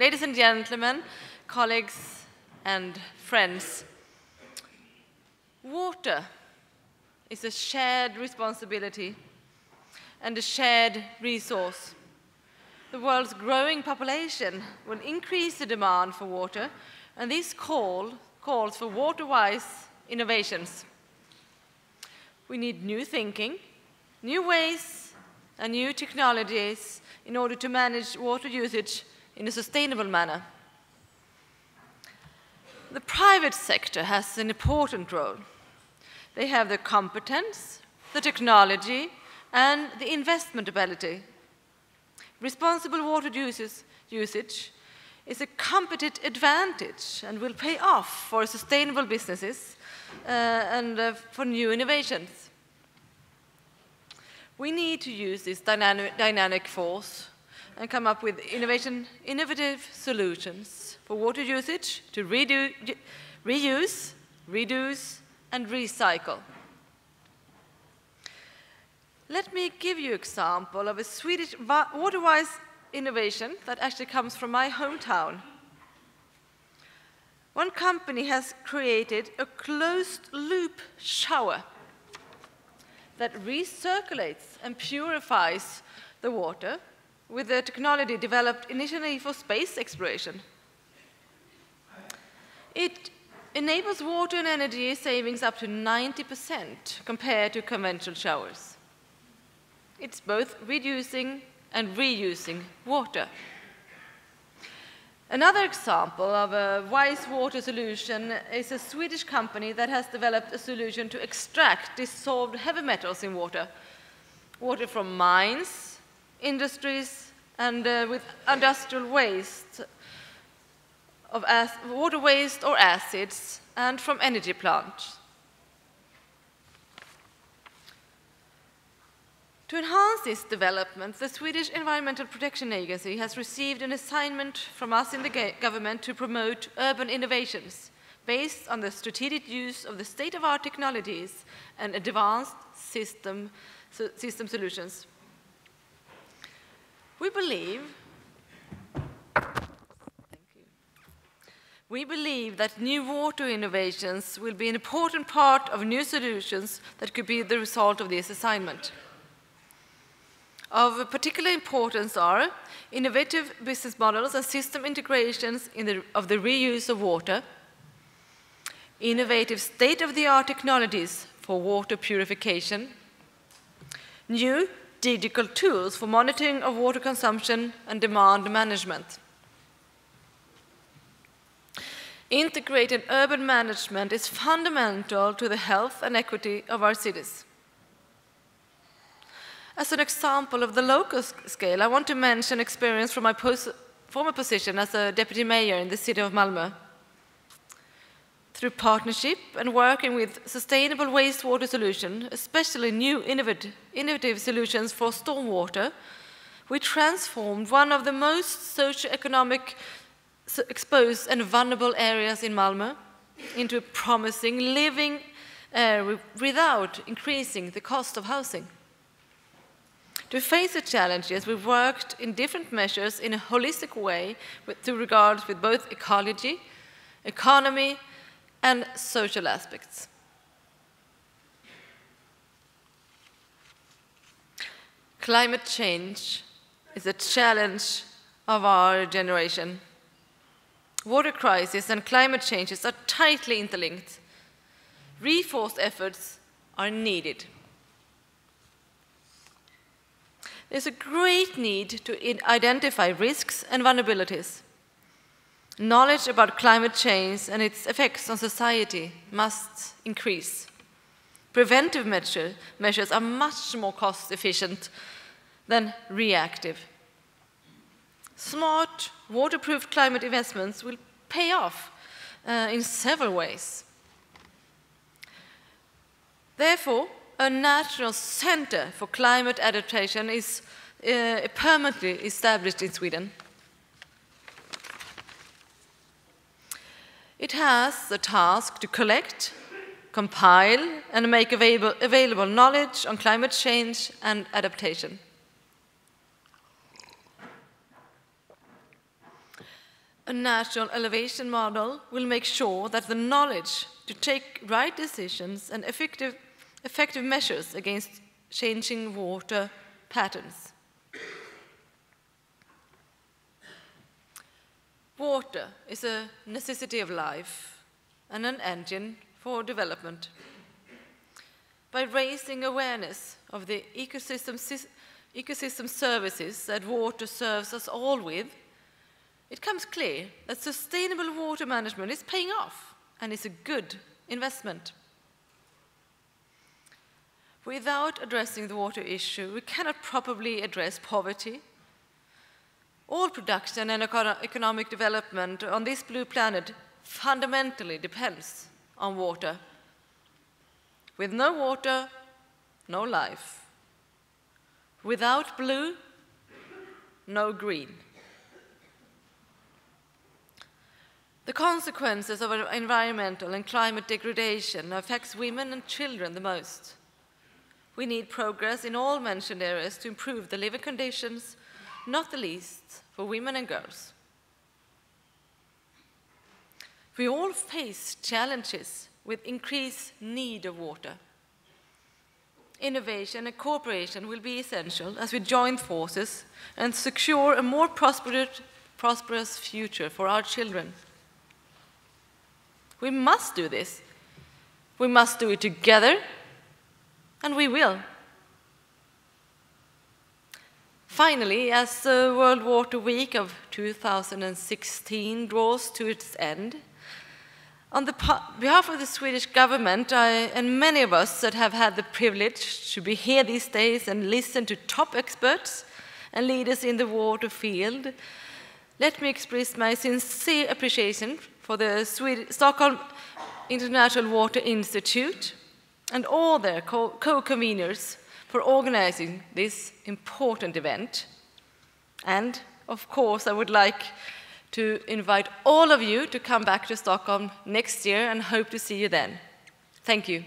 Ladies and gentlemen, colleagues and friends, water is a shared responsibility and a shared resource. The world's growing population will increase the demand for water, and this call calls for water-wise innovations. We need new thinking, new ways, and new technologies in order to manage water usage in a sustainable manner. The private sector has an important role. They have the competence, the technology, and the investment ability. Responsible water uses, usage is a competitive advantage and will pay off for sustainable businesses uh, and uh, for new innovations. We need to use this dynamic, dynamic force and come up with innovation, innovative solutions for water usage to redo, reuse, reduce, and recycle. Let me give you an example of a Swedish water-wise innovation that actually comes from my hometown. One company has created a closed-loop shower that recirculates and purifies the water with the technology developed initially for space exploration. It enables water and energy savings up to 90% compared to conventional showers. It's both reducing and reusing water. Another example of a wise water solution is a Swedish company that has developed a solution to extract dissolved heavy metals in water. Water from mines, industries, and uh, with industrial waste of water waste or acids, and from energy plants. To enhance this development, the Swedish Environmental Protection Agency has received an assignment from us in the government to promote urban innovations based on the strategic use of the state-of-art technologies and advanced system, so system solutions. We believe We believe that new water innovations will be an important part of new solutions that could be the result of this assignment. Of particular importance are innovative business models and system integrations the, of the reuse of water, innovative state-of-the-art technologies for water purification, new digital tools for monitoring of water consumption and demand management. Integrated urban management is fundamental to the health and equity of our cities. As an example of the local scale, I want to mention experience from my former position as a deputy mayor in the city of Malmö. Through partnership and working with sustainable wastewater solutions, especially new innovative, solutions for stormwater, we transformed one of the most socio-economic exposed and vulnerable areas in Malmö into a promising living area without increasing the cost of housing. To face the challenges, we've worked in different measures in a holistic way with, to regards with both ecology, economy, and social aspects. Climate change is a challenge of our generation. Water crisis and climate changes are tightly interlinked. Reinforced efforts are needed. There's a great need to identify risks and vulnerabilities. Knowledge about climate change and its effects on society must increase. Preventive measure, measures are much more cost efficient than reactive. Smart, waterproof climate investments will pay off uh, in several ways. Therefore, a national center for climate adaptation is uh, permanently established in Sweden. It has the task to collect, compile, and make available, available knowledge on climate change and adaptation. A national elevation model will make sure that the knowledge to take right decisions and effective, effective measures against changing water patterns. Water is a necessity of life and an engine for development. By raising awareness of the ecosystem, ecosystem services that water serves us all with, it comes clear that sustainable water management is paying off and is a good investment. Without addressing the water issue, we cannot properly address poverty. All production and economic development on this blue planet fundamentally depends on water. With no water, no life. Without blue, no green. The consequences of environmental and climate degradation affects women and children the most. We need progress in all mentioned areas to improve the living conditions, not the least for women and girls. We all face challenges with increased need of water. Innovation and cooperation will be essential as we join forces and secure a more prosperous future for our children. We must do this. We must do it together, and we will. Finally, as the World Water Week of 2016 draws to its end, on behalf of the Swedish government I, and many of us that have had the privilege to be here these days and listen to top experts and leaders in the water field, let me express my sincere appreciation for the Stockholm International Water Institute and all their co-conveners for organizing this important event. And of course, I would like to invite all of you to come back to Stockholm next year and hope to see you then. Thank you.